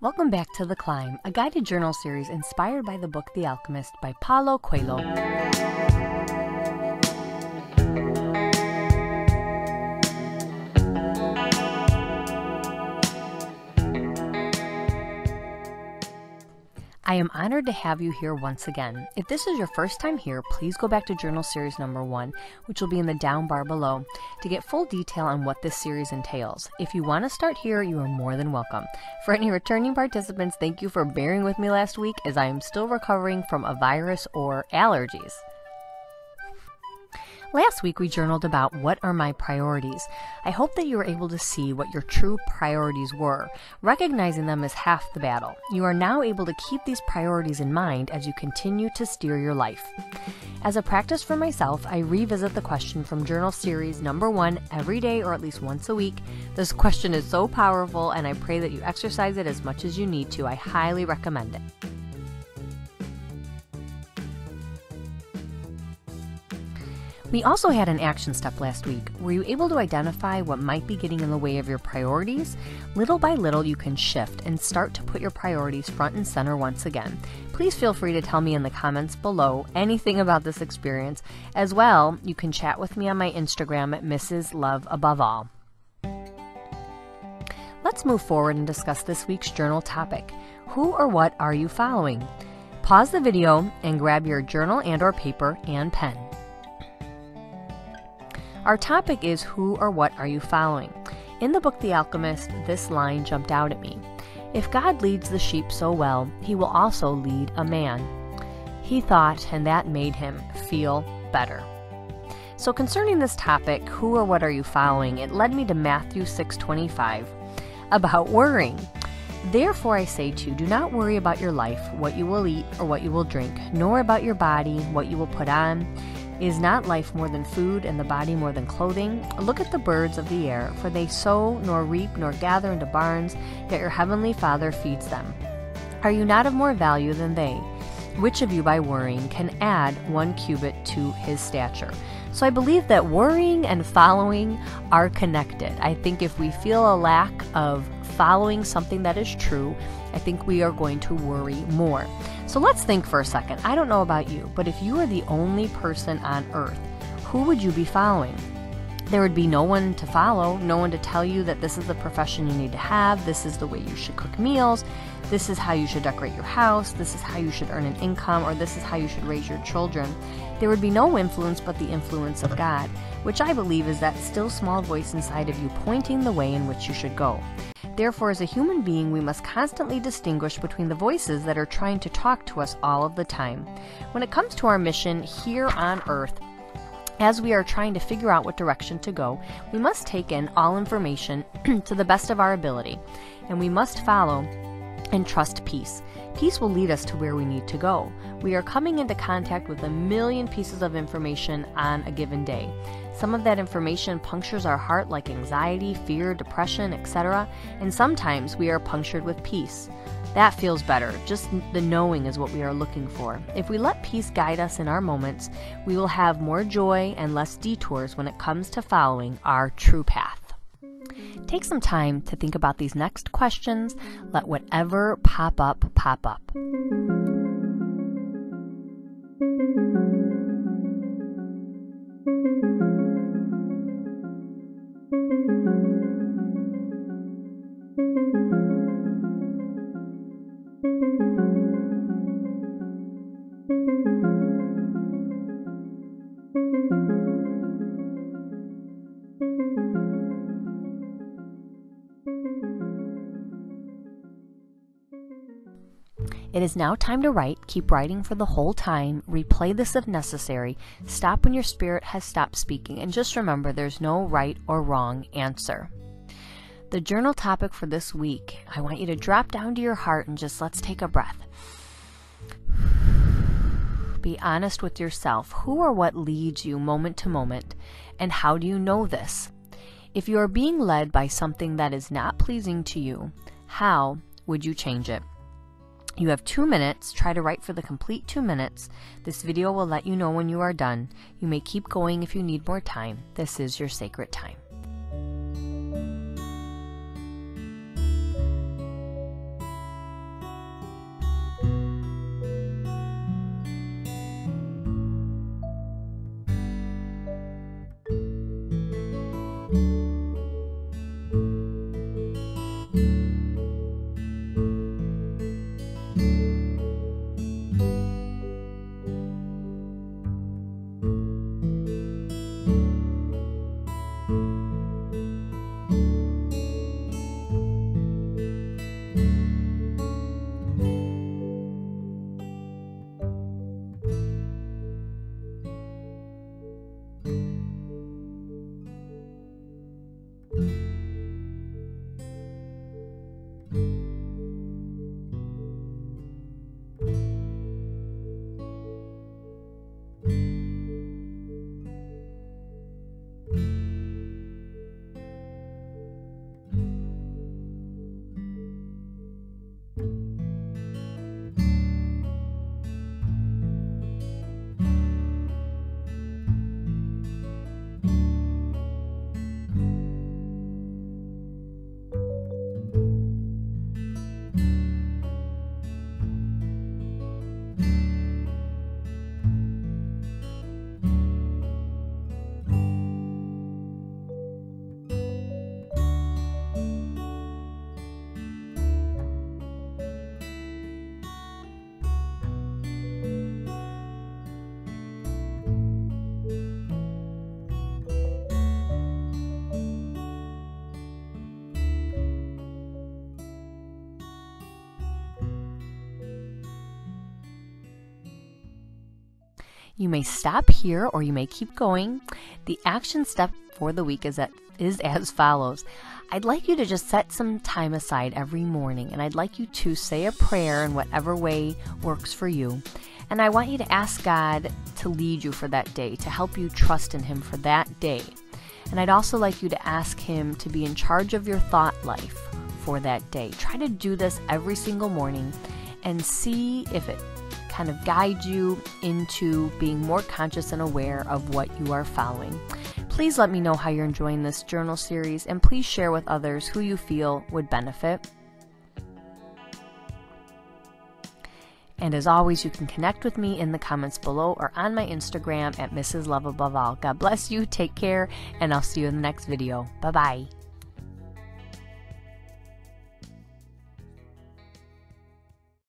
Welcome back to The Climb, a guided journal series inspired by the book The Alchemist by Paulo Coelho. I am honored to have you here once again. If this is your first time here, please go back to Journal Series number one, which will be in the down bar below, to get full detail on what this series entails. If you want to start here, you are more than welcome. For any returning participants, thank you for bearing with me last week as I am still recovering from a virus or allergies. Last week we journaled about what are my priorities. I hope that you were able to see what your true priorities were. Recognizing them is half the battle. You are now able to keep these priorities in mind as you continue to steer your life. As a practice for myself, I revisit the question from journal series number one every day or at least once a week. This question is so powerful, and I pray that you exercise it as much as you need to. I highly recommend it. We also had an action step last week. Were you able to identify what might be getting in the way of your priorities? Little by little, you can shift and start to put your priorities front and center once again. Please feel free to tell me in the comments below anything about this experience. As well, you can chat with me on my Instagram at Mrs. Love Above All. Let's move forward and discuss this week's journal topic. Who or what are you following? Pause the video and grab your journal and or paper and pen. Our topic is Who or What Are You Following? In the book The Alchemist, this line jumped out at me. If God leads the sheep so well, he will also lead a man. He thought, and that made him feel better. So concerning this topic, who or what are you following? It led me to Matthew 6:25 about worrying. Therefore I say to you, do not worry about your life, what you will eat or what you will drink, nor about your body, what you will put on. Is not life more than food, and the body more than clothing? Look at the birds of the air, for they sow, nor reap, nor gather into barns, yet your heavenly Father feeds them. Are you not of more value than they? Which of you by worrying can add one cubit to his stature? So I believe that worrying and following are connected. I think if we feel a lack of following something that is true, I think we are going to worry more. So let's think for a second. I don't know about you, but if you were the only person on earth, who would you be following? There would be no one to follow, no one to tell you that this is the profession you need to have, this is the way you should cook meals, this is how you should decorate your house, this is how you should earn an income, or this is how you should raise your children. There would be no influence but the influence of God, which I believe is that still small voice inside of you pointing the way in which you should go. Therefore, as a human being, we must constantly distinguish between the voices that are trying to talk to us all of the time. When it comes to our mission here on earth, as we are trying to figure out what direction to go, we must take in all information to the best of our ability, and we must follow and trust peace. Peace will lead us to where we need to go. We are coming into contact with a million pieces of information on a given day. Some of that information punctures our heart like anxiety, fear, depression, etc., and sometimes we are punctured with peace. That feels better. Just the knowing is what we are looking for. If we let peace guide us in our moments, we will have more joy and less detours when it comes to following our true path. Take some time to think about these next questions. Let whatever pop up, pop up. It is now time to write. Keep writing for the whole time. Replay this if necessary. Stop when your spirit has stopped speaking. And just remember there's no right or wrong answer. The journal topic for this week I want you to drop down to your heart and just let's take a breath. Be honest with yourself. Who or what leads you moment to moment? And how do you know this? If you are being led by something that is not pleasing to you, how would you change it? You have two minutes. Try to write for the complete two minutes. This video will let you know when you are done. You may keep going if you need more time. This is your sacred time. You may stop here or you may keep going. The action step for the week is, that, is as follows. I'd like you to just set some time aside every morning and I'd like you to say a prayer in whatever way works for you. And I want you to ask God to lead you for that day, to help you trust in Him for that day. And I'd also like you to ask Him to be in charge of your thought life for that day. Try to do this every single morning and see if it kind of guide you into being more conscious and aware of what you are following. Please let me know how you're enjoying this journal series and please share with others who you feel would benefit. And as always, you can connect with me in the comments below or on my Instagram at Mrs. Love Above All. God bless you, take care, and I'll see you in the next video. Bye bye.